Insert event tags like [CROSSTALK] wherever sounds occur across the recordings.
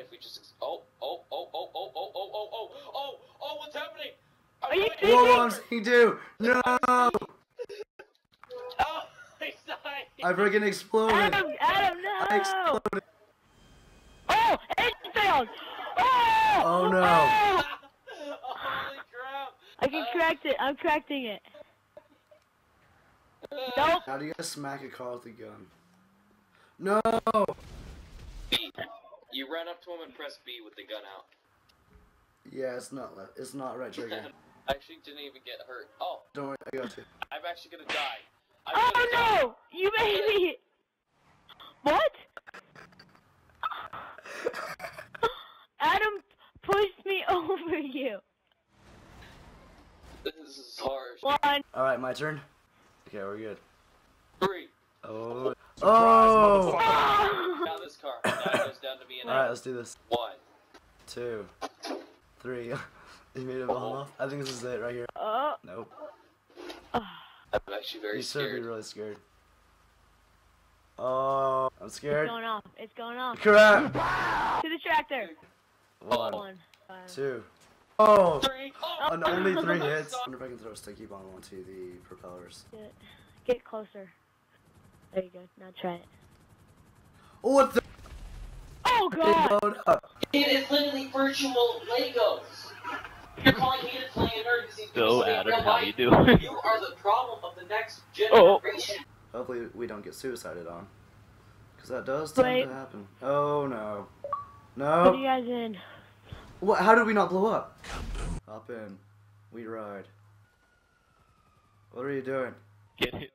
if we just oh oh oh oh oh oh oh oh oh oh oh what's happening? I'm Are you kidding? Whoa, I'm seeing two. No, Oh, he's dying. I freaking exploded. Adam, Adam, no! I exploded. Oh, it failed! Oh! Oh, no. Oh! Holy crap! I can crack it. I'm cracking it. Nope. How do you smack a car with a gun? No. B. You ran up to him and pressed B with the gun out. Yeah, it's not left. It's not right [LAUGHS] trigger. I actually didn't even get hurt. Oh, Don't worry, I got you. I'm actually gonna die. I'm oh, gonna die. Oh no! You made me. [LAUGHS] What? Adam pushed me [LAUGHS] over you. This is harsh. One. All right, my turn. Okay, we're good. Three. Oh. Surprise, Oh. Oh. Now this car. Now All right, let's do this. One, two, three. Two, [LAUGHS] you made it all off. I think this is it right here. Oh. Nope. I'm actually very scared. You should be really scared. Oh, I'm scared. It's going off. It's going off. Crap. To the tractor. One, One. Two. Oh. Three. Oh, On only [LAUGHS] three hits. I wonder if I can throw a sticky bomb onto the propellers. Get, get closer. There you go. Now try it. Oh, what the? Oh god! It is literally virtual Legos. You're calling me to play an emergency. So because Adam, in real how life, you doing? You are the problem of the next [LAUGHS] oh. generation. Oh. Hopefully we don't get suicided on. Because that does tend Wait. to happen. Oh no. Put you No. guys in. What? How did we not blow up? Hop in. We ride. What are you doing? Get it.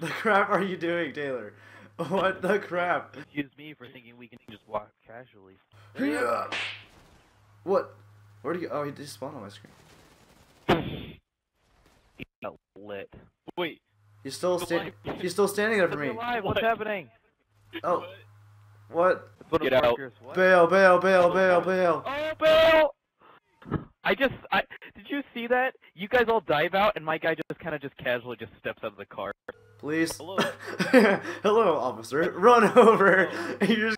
The crap are you doing, Taylor? [LAUGHS] What the crap? Excuse me for thinking we can just walk casually. Yeah. What? Where do you? Oh, he just spawned on my screen. He got lit. Wait, He's still standing. why- He's still standing there for me. alive. What's happening? Oh. What? That's Get out. markers. What? Bail! Bail! Bail! Bail! Bail! Oh, bail! I just, I did you see that? You guys all dive out, and my guy just kind of just casually just steps out of the car. Please. Hello. [LAUGHS] Hello, officer. Run over. [LAUGHS] You just.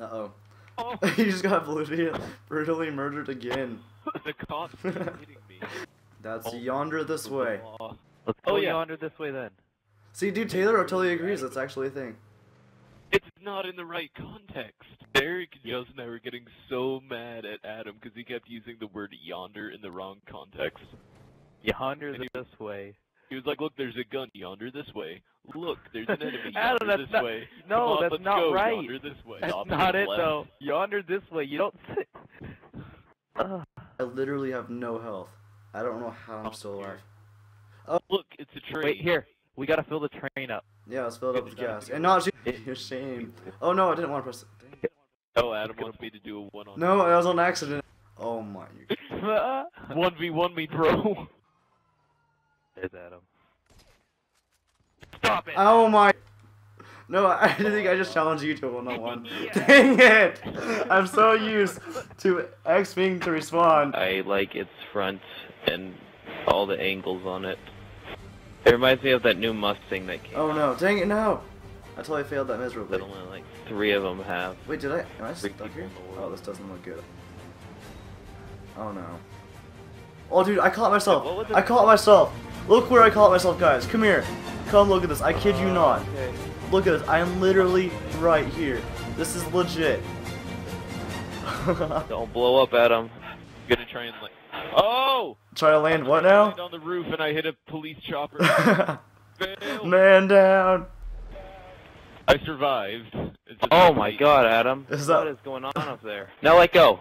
Uh oh. Oh, [LAUGHS] You just got brutally, brutally murdered again. the cops are [LAUGHS] hitting me. That's Oh. yonder this way. Let's Oh, yeah. yonder this way then. See, dude, Taylor totally agrees. That's actually a thing. It's not in the right context. Derek, Joseph, and I were getting so mad at Adam because he kept using the word yonder in the wrong context. Yonder this way. He was like, "Look, there's a gun yonder this way. Look, there's an enemy [LAUGHS] Adam, yonder that's this not- way. [LAUGHS] no, Come on, that's let's not go. right. Yonder this way. That's Opposite not it left. though. Yonder this way. You don't say. [LAUGHS] I literally have no health. I don't know how I'm still alive. Oh, Look, it's a train. Wait here. We gotta fill the train up. Yeah, let's fill it up with gas. be And not shoot. It- Your shame. Oh no, I didn't want to press it. Dang it. Oh, Adam It's wants me to do a one on. No, that was on accident. Oh my. you- One v one me, bro. There's Adam. Stop it. Oh my. No, I [LAUGHS] didn't think I just challenged you to a one on one. Dang it! I'm so used to X being to respawn. I like its front and all the angles on it. It reminds me of that new Mustang that came Oh out no, dang it, no! I totally failed that miserably. that only like three of them have. Wait, did I? Am I Three stuck people here? Oh, this doesn't look good. Oh no. Oh dude, I caught myself! What was? I caught myself! Look where I caught myself, guys. Come here. Come look at this. I kid you uh, not. Okay. Look at this. I am literally right here. This is legit. [LAUGHS] Don't blow up at them. I'm gonna try and like. Oh! Try to land what now? landed on the roof and I hit a police chopper. [LAUGHS] Man down. I survived. Oh my god, Adam. Is that- What is going on up there? Now let go.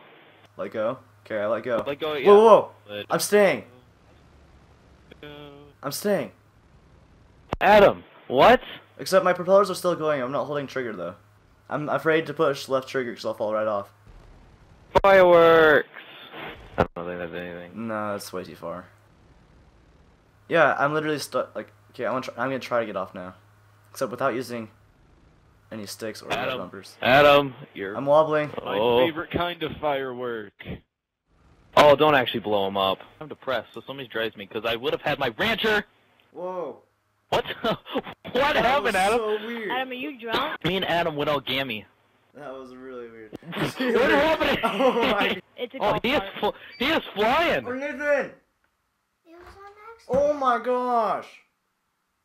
Let go. Okay, I let go. Let go. Yeah. Whoa, whoa, whoa. Let I'm staying. go. I'm staying. Adam. What? Except my propellers are still going. I'm not holding trigger though. I'm afraid to push left trigger because I'll fall right off. Fireworks. I don't think that's anything. No, that's way too far. Yeah, I'm literally stuck. Like, okay, I'm gonna try, I'm gonna try to get off now, except without using any sticks or Adam. bumpers. Adam, you're. I'm wobbling. Oh. My Oh. favorite kind of firework. Oh, don't actually blow him up. I'm depressed, so somebody drives me because I would have had my rancher. Whoa. What? [LAUGHS] what That was happened, Adam? so weird. Adam, are you drunk? Me and Adam went out gammy. That was really weird. [LAUGHS] [LAUGHS] What happened? Oh my. It's a Oh, golf he is fl- he is flying. Oh, Nathan! It was on accident. Oh my gosh!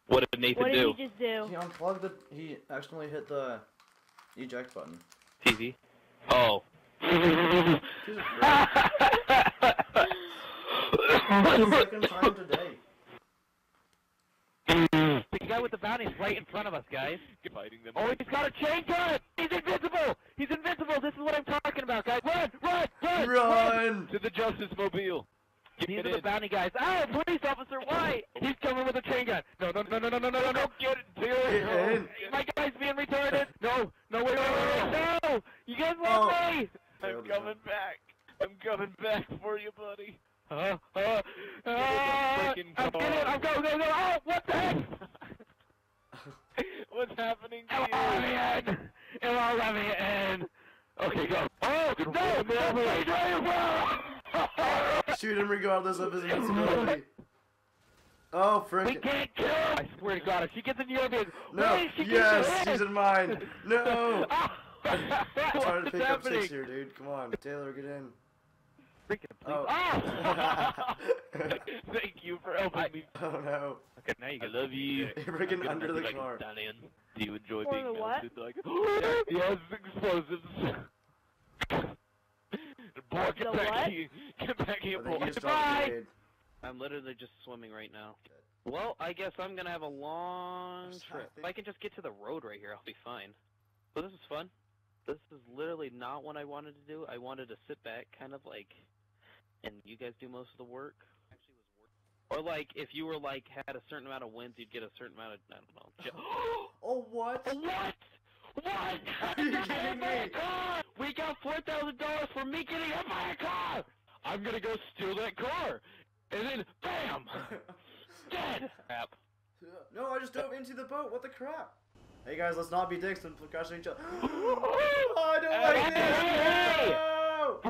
What did Nathan What did do? he just do? He unplugged the. He accidentally hit the eject button. TV. Oh. Jesus Christ. Second time today. the guy with the bounty is right in front of us, guys. Fighting them. Oh, he's got a chain gun! He's invincible! He's invincible! This is what I'm talking about, guys! Run! Run! Run! Run! to the Justice Mobile. Get These it are the bounty guys. Oh, police officer, why? He's coming with a chain gun. It'll let me in. Okay, go. Oh, no, no, [LAUGHS] Shoot him regardless of his invincibility. Oh, frick. We can't kill him. I swear to God, if she gets in your bed, No, she yes, she's in mine. No! [LAUGHS] It's hard to pick up six here, dude. Come on, Taylor, get in. Freaking please. Oh. Ah! [LAUGHS] Thank you for helping me. [LAUGHS] oh no. okay, now you I can love you. You're breaking under the see car. can. Do you enjoy For being the what? melted like? [GASPS] yes, explosives. [LAUGHS] Boy, get The back what? here. Get back here, I think boy. he just dropped a grenade. I'm literally just swimming right now. Well, I guess I'm gonna have a long trip. If. I can just get to the road right here, I'll be fine. So this is fun. This is literally not what I wanted to do. I wanted to sit back, kind of like, and you guys do most of the work. Actually, was work. Or like, if you were like had a certain amount of wins, you'd get a certain amount of I don't know. [GASPS] Oh, what? What? What? [LAUGHS] Are you kidding me? [LAUGHS] car! We got four thousand dollars for me getting hit by a car. I'm gonna go steal that car, and then bam, [LAUGHS] dead. Crap. No, I just dove into the boat. What the crap? Hey guys, let's not be dicks and crashing each other. oh, [GASPS] [GASPS] I don't like Hey! this. No!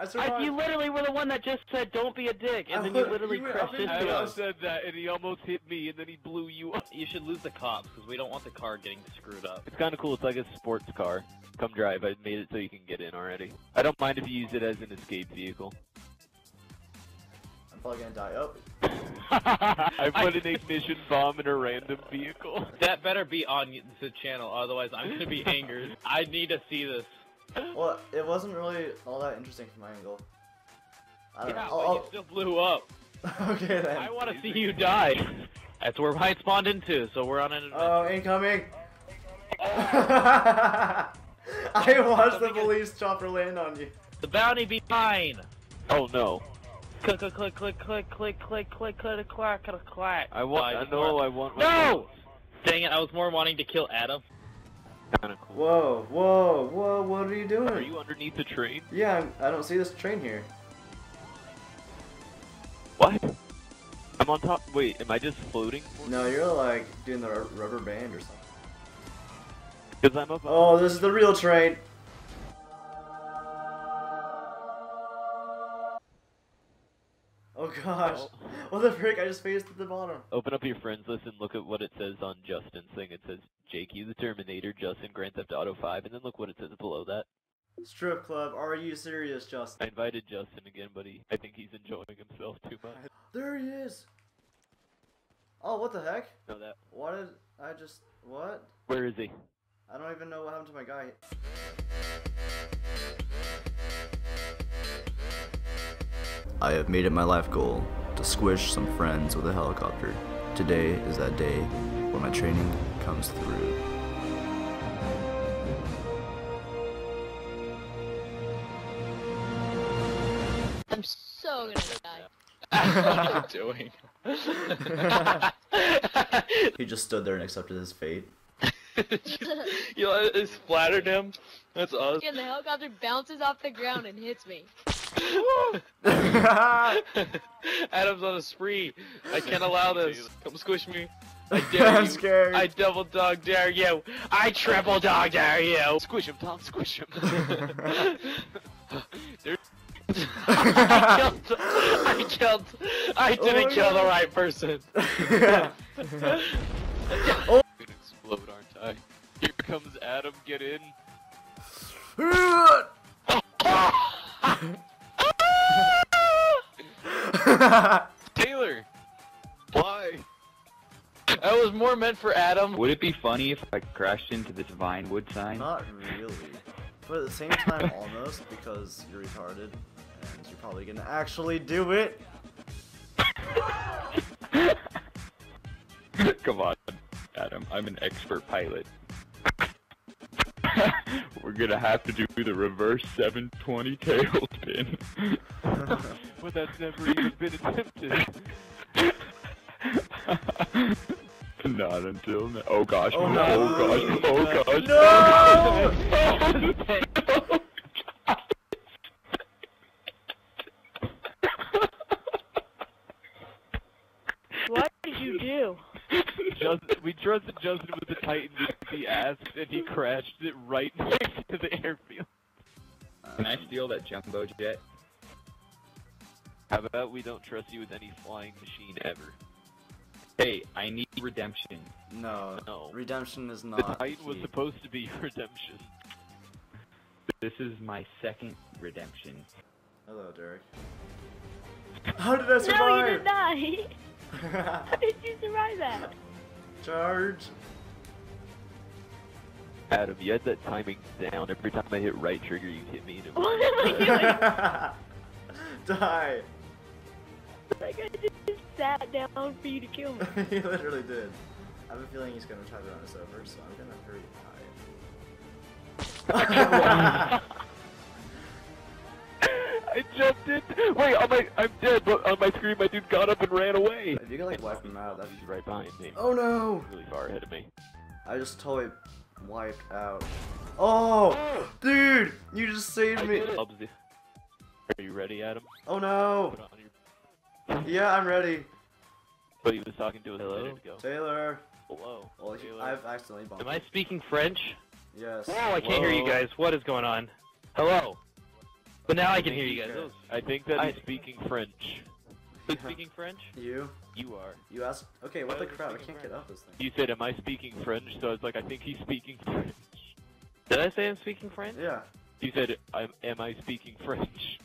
Really? I survived. you literally were the one that just said, "Don't be a dick," and I then you literally you went crashed up into into Adam us. said that, and he almost hit me, and then he blew you up. You should lose the cops because we don't want the car getting screwed up. It's kind of cool. It's like a sports car. Come drive. I made it so you can get in already. I don't mind if you use it as an escape vehicle. I'm probably gonna die. Oh, [LAUGHS] I [LAUGHS] put an ignition bomb in a random vehicle. That better be on the channel, otherwise I'm gonna be [LAUGHS] angered. I need to see this. Well, it wasn't really all that interesting from my angle. I don't Yeah, know. but I'll- you still blew up. Okay then. I want to see you die. That's where mine spawned into, so we're on an adventure. Oh, incoming! I watched the police chopper land on you. the bounty be mine. Oh no! Click, click, click, click, click, click, click, click, click, clack, clack, clack. I want. I know. I want. my No! Dang it! I was more wanting to kill Adam. Kind of cool. Whoa, whoa, whoa! What are you doing? Are you underneath the train? Yeah, I'm, I don't see this train here. What? I'm on top. Wait, am I just floating? No, you're like doing the rubber band or something. Because I'm up. Oh, this is the real train. Oh gosh. Oh. What the frick? I just phased to the bottom. Open up your friends list and look at what it says on Justin's thing. It says JQ the Terminator, Justin Grand Theft Auto 5, and then look what it says below that. Strip club. Are you serious, Justin? I invited Justin again, but he, I think he's enjoying himself too much. There he is. Oh, what the heck? Know that? What did I just? What? Where is he? I don't even know what happened to my guy. I have made it my life goal to squish some friends with a helicopter. Today is that day where my training comes through. I'm so gonna die. [LAUGHS] What are you doing? [LAUGHS] [LAUGHS] He just stood there and accepted his fate. you know, it splattered him. That's awesome. and the helicopter bounces off the ground and hits me. [LAUGHS] Adam's on a spree. I can't allow this. Come squish me. [LAUGHS] I dare I'm you. scared. I double dog dare you. I triple dog dare you. Squish him, Tom. Squish him. [LAUGHS] I killed. I killed. I didn't Oh, kill the right person. oh. I'm gonna explode, aren't I? Here comes Adam. Get in. [LAUGHS] Taylor! Why? That was more meant for Adam. Would it be funny if I crashed into this Vinewood sign? Not really. But at the same time, [LAUGHS] almost, because you're retarded, and you're probably gonna actually do it. [LAUGHS] Come on, Adam. I'm an expert pilot. [LAUGHS] We're gonna have to do the reverse 720 tailspin. [LAUGHS] But that's never even been attempted. [LAUGHS] Not until now. Oh gosh. Oh, Oh, gosh. Oh gosh. No! What did you do? Justin, we trusted Justin with the Titan because he and he crashed it right [LAUGHS] next to the airfield. Can I steal that jumbo jet? How about we don't trust you with any flying machine ever? Hey, I need redemption. No, No. redemption is not. The not. Titan was supposed to be [LAUGHS] redemption. This is my second redemption. Hello, Derek. How did I survive? No, you survive? did not. die. [LAUGHS] How did you survive that? Charge. Adam, you had that timing down. Every time I hit right trigger, you hit me. And it was What am I doing? Die. Like I just sat down for you to kill me. [LAUGHS] he literally did. I have a feeling he's gonna try to run us over, so I'm gonna hurry hide. [LAUGHS] I jumped in. Wait, on my, I'm dead, but on my screen, my dude got up and ran away. if you could like wipe him out, that'd He's right behind me. Oh no! Really far ahead of me. I just totally wiped out. Oh, dude, you just saved I me. did it. Bubsy. Are you ready, Adam? Oh no. Your. Yeah, I'm ready. But he was talking to us Hello? a minute ago. Taylor. Hello. Well, Taylor. I've accidentally bumped. Am I speaking French? Yes. Whoa, I can't hear you guys. What is going on? Hello. But now I can hear you guys. I think that I- he's speaking French. Uh-huh. Who's speaking French? You? You are. You asked. Okay, what Why the are crap? I can't get up this thing. You said, "Am I speaking French?" So I was like, "I think he's speaking French." Did I say I'm speaking French? Yeah. You said, I'm, "Am I speaking French?"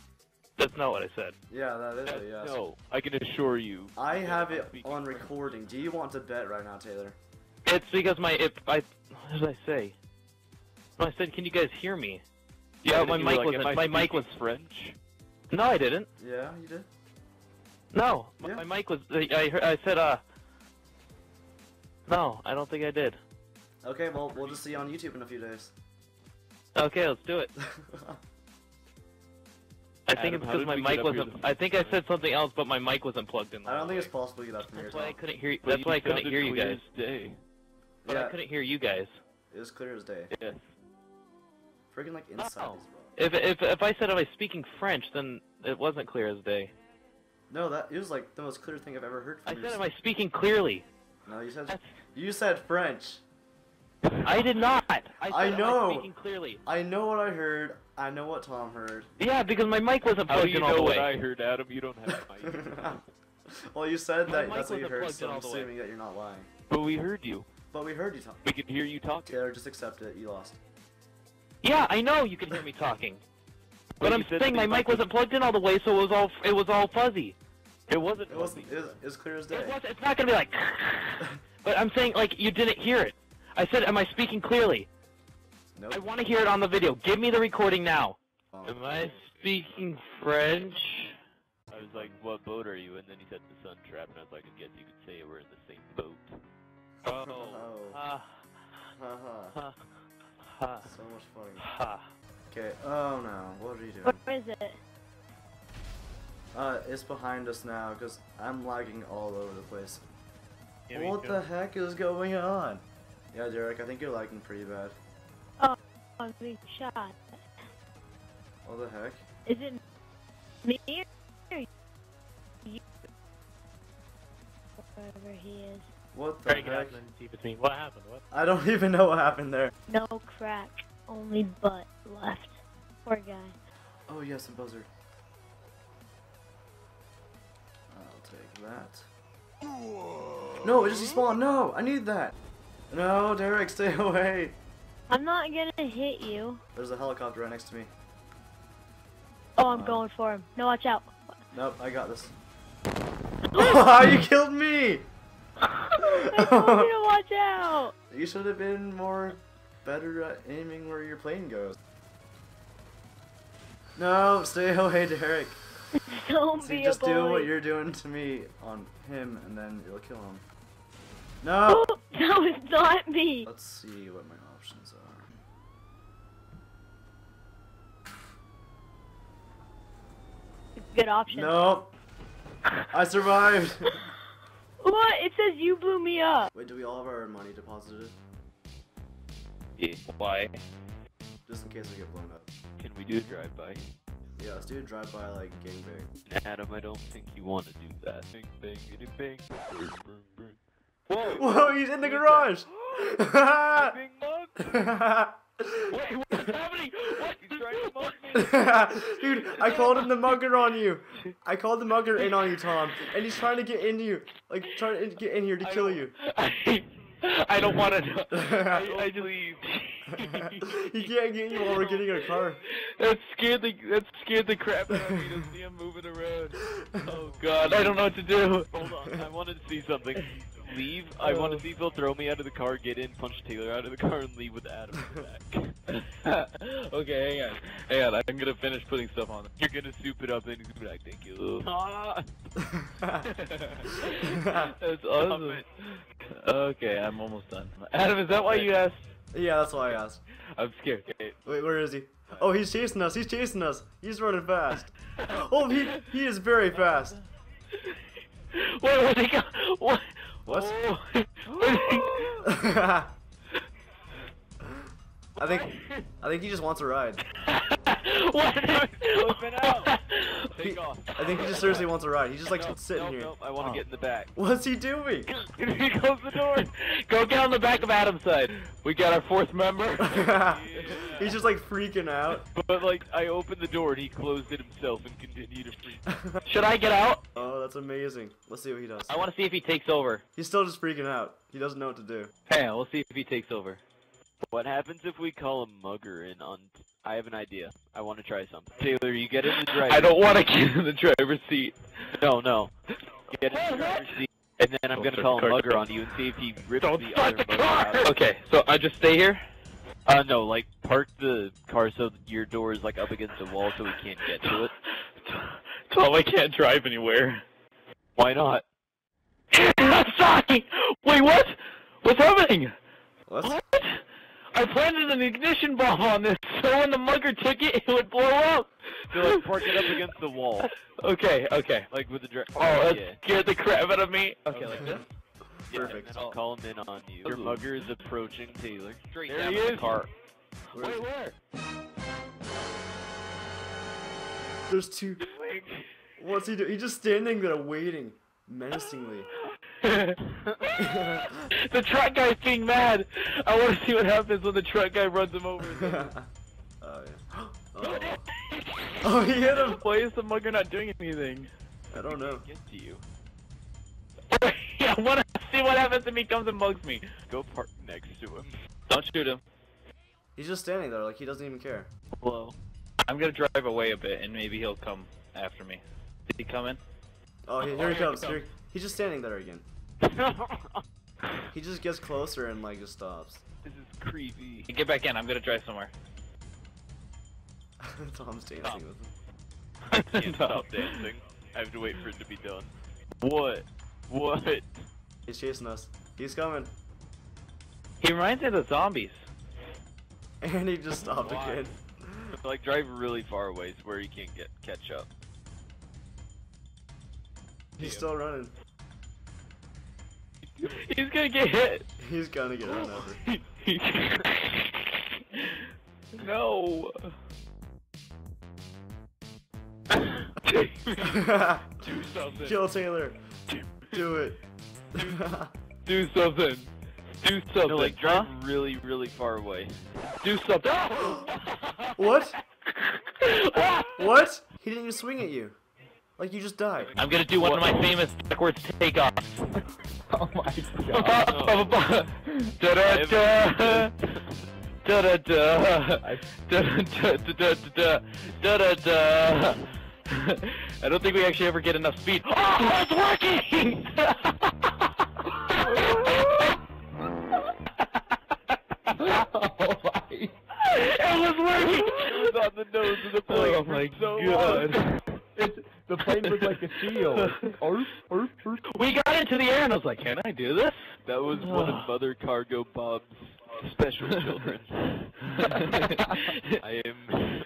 That's not what I said. Yeah, that is That's- a yes. No, I can assure you. I have it speaking on French. recording. Do you want to bet right now, Taylor? It's because my if I what did I say? I said, can you guys hear me? Yeah, oh, and my mic like, wasn't. "Am I My mic was. French. No, I didn't. Yeah, you did. No, my, Yeah. my mic was. I I, heard, I said uh. No, I don't think I did. Okay, well, we'll just see you on YouTube in a few days. Okay, let's do it. [LAUGHS] I think Adam, it's because my mic get up here wasn't. I think I said something else, but my mic wasn't plugged in. I don't whole think it's possible to get that from your That's why I couldn't hear. But That's you why I couldn't hear you guys. day. But I couldn't hear you guys. it was clear as day. Yes. Freaking like inside Oh. these bro. If if if I said I was speaking French, then it wasn't clear as day. No, that it was like the most clear thing I've ever heard from I from said, am I speaking clearly? No, you said That's- you said French. I did not. I, said, I Am know. I speaking clearly? I know what I heard. I know what Tom heard. Yeah, because my mic wasn't plugged How do plugged you in all know what. I heard, Adam? You don't have a mic. [LAUGHS] well, you said My that that's what you heard, so I'm all the way. assuming that you're not lying. but we heard you. But we heard you, Tom. We can hear you talking. Taylor, just accept it. You lost. Yeah, I know you can hear me talking. But you I'm saying my mic wasn't plugged in all the way, so it was all it was all fuzzy. It wasn't. It wasn't. It was, it was clear as day. It was, it's not gonna be like. [LAUGHS] but I'm saying like you didn't hear it. I said, am I speaking clearly? Nope. I want to hear it on the video. Give me the recording now. Oh. Am I speaking French? I was like, "What boat are you?" And then he said the Sun Trap, and I was like, "I guess you could say we're in the same boat." Oh. [LAUGHS] Oh. Ha Haha. ha ha So much funny. ha. Okay. Oh no. What are you doing? Where is it? Uh, it's behind us now because I'm lagging all over the place. Yeah, what the heck is going on? Yeah, Derek, I think you're lagging pretty bad. Oh, I'm being shot. What the heck? Is it me or you? Wherever he is. What the Alright, heck? guys, see between. What happened? What? I don't [LAUGHS] even know what happened there. No crack, only butt left. Poor guy. Oh yes, a buzzer. I'll take that. No, it just spawned. No, I need that. No, Derek, stay [LAUGHS] away. I'm not gonna hit you. There's a helicopter right next to me. Oh, I'm Uh. going for him. No, watch out. Nope, I got this. oh, [LAUGHS] [LAUGHS] you killed me! I told you to watch out. You should have been more better at aiming where your plane goes. No, stay away, Derek. [LAUGHS] Don't See, be just a bully. do what you're doing to me on him, and then you'll kill him. No! [LAUGHS] that was not me. Let's see what my options are. Good option. No! I survived! [LAUGHS] What? It says you blew me up. Wait, do we all have our money deposited? Why? Just in case we get blown up. Can we do a drive-by? Yeah, let's do a drive-by like gangbang. Adam, I don't think you want to do that. Bang, bang, bang, bang. Whoa! Whoa, [LAUGHS] he's in the garage! Big mug! Wait, what's happening? What? He's trying to mug me! Dude, I called him the mugger on you. I called the mugger in on you, Tom, and he's trying to get into you, like trying to get in here to kill you. [LAUGHS] I, don't want to. [LAUGHS] I, I just. [LAUGHS] he can't get you while we're getting a car. That scared the that scared the crap out of me to see him moving around. Oh God, I don't know what to do. [LAUGHS] Hold on, I wanted to see something. Leave. I want to see if he'll throw me out of the car, get in, punch Taylor out of the [LAUGHS] car, and leave with Adam in the back. [LAUGHS] okay, hang on, hang on. I'm gonna finish putting stuff on. You're gonna soup it up, and he's gonna be like, "Thank you." Ah. [LAUGHS] That's awesome. Okay, I'm almost done. Adam, is that why you asked? yeah, that's why I asked. I'm scared. Okay. Wait, where is he? Oh, he's chasing us. He's chasing us. He's running fast. Oh, he he is very fast. Wait, where'd he go? What? What? Oh. [LAUGHS] I think I think he just wants a ride. [LAUGHS] [LAUGHS] what? Flipping out. Take off. I think he just seriously wants a ride. He's just like Nope, sitting nope, here. Nope, I want to Oh. get in the back. What's he doing? [LAUGHS] he goes the door. [LAUGHS] Go get on the back of Adam's side. We got our fourth member. He's just like freaking out. But like, I opened the door and he closed it himself and continued to freak. Should I get out? Oh, that's amazing. Let's see what he does. I want to see if he takes over. He's still just freaking out. He doesn't know what to do. Hey, we'll see if he takes over. What happens if we call a mugger in on? I have an idea. I want to try something. Taylor, you get in the driver's I don't want to get in the driver's seat. No, no. Get in the driver's seat, and then I'm Don't gonna call a car. mugger on you and see if he rips Don't the start other the mugger car. out. Okay, so I just stay here. Uh, no, like park the car so your door is like up against the wall so we can't get to it. [LAUGHS] Tom, I can't drive anywhere. Why not? I'm [LAUGHS] sorry. Wait, what? What's happening? What? What? I planted an ignition bomb on this, [LAUGHS] so when the mugger took it, it would blow up. So like park it up against the wall, [LAUGHS] Okay, okay. like with the dri- Oh, that yeah. scared the crap out of me. Okay, like this. [LAUGHS] Yeah, Perfect. And then I'll call him in on you. Your Ooh. mugger is approaching Taylor. Straight There down he in the car. Where is Wait, he? where? There's two. What's he doing? He's just standing there waiting menacingly. [LAUGHS] the truck guy's being mad. I want to see what happens when the truck guy runs him over. [LAUGHS] oh yeah. [GASPS] Oh. [LAUGHS] oh, he hit him. Why is the mugger not doing anything? I don't know. Get to you. yeah, I want to see what happens if he comes and mugs me. Go park next to him. Don't shoot him. He's just standing there like he doesn't even care. Hello. I'm gonna drive away a bit, and maybe he'll come after me. Is he coming? Oh, he- Oh, here he here he comes. comes. Here, he's just standing there again. [LAUGHS] He just gets closer and like just stops. This is creepy. Get back in. I'm gonna drive somewhere. [LAUGHS] Tom's dancing with him. [LAUGHS] I can't stop dancing. I have to wait for it to be done. What? What? He's chasing us. He's coming. He reminds me of the zombies. And he just stopped Why? again. Like drive really far away so where he can't get catch up. He's still running. He's gonna get hit. He's gonna get run over. [LAUGHS] no. [LAUGHS] Do something. Kill Taylor. Do it. [LAUGHS] Do something. Do something. No, like drive huh? really, really far away. Do something. [GASPS] what? What? He didn't even swing at you. Like you just died. I'm gonna do one of my famous backwards takeoffs. [LAUGHS] Oh my [LAUGHS] Da-da-da. Da da da. Da da da da da da da da. I don't think we actually ever get enough speed. Oh, it's working! [LAUGHS] it was working! It was on the nose of the plane. Oh for my so god. long. It's, the plane was like a seal. Arf, arf, arf. We got into the air and I was like, can I do this? That was one of Mother Cargobob's special children. [LAUGHS] I am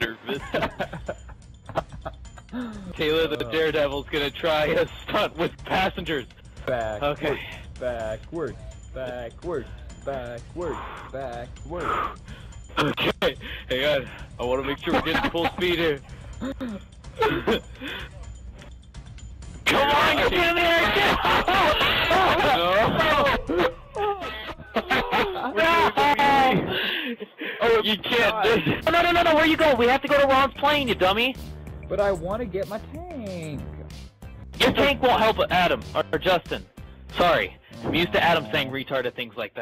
nervous. [LAUGHS] Taylor the uh. Daredevil's gonna try a stunt with passengers. Back. Okay. Backwards. Backwards. Backwards. Backwards. [LAUGHS] Okay, hang on. I want to make sure we're getting full speed here. Come on, get in there! Get no! Oh, you can't. No, no, no, no. Where you go? We have to go to Ron's plane, you dummy. But I want to get my tank. Your tank won't help Adam or, or Justin. Sorry. I'm used to Adam saying retarded things like that.